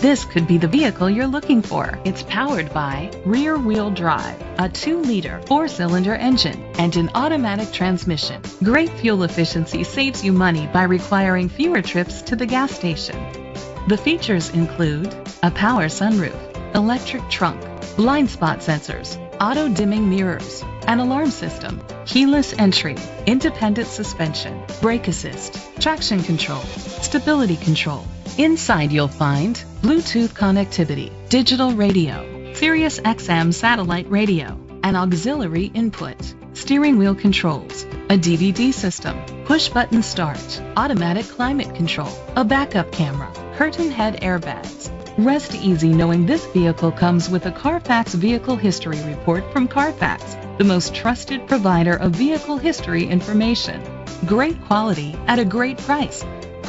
this could be the vehicle you're looking for. It's powered by rear wheel drive, a 2 liter, 4 cylinder engine, and an automatic transmission. Great fuel efficiency saves you money by requiring fewer trips to the gas station. The features include a power sunroof, electric trunk, blind spot sensors, auto dimming mirrors, an alarm system, keyless entry, independent suspension, brake assist, traction control, stability control. Inside you'll find Bluetooth connectivity, digital radio, Sirius XM satellite radio, an auxiliary input, steering wheel controls, a DVD system, push button start, automatic climate control, a backup camera, curtain head airbags. Rest easy knowing this vehicle comes with a Carfax Vehicle History Report from Carfax, the most trusted provider of vehicle history information. Great quality at a great price.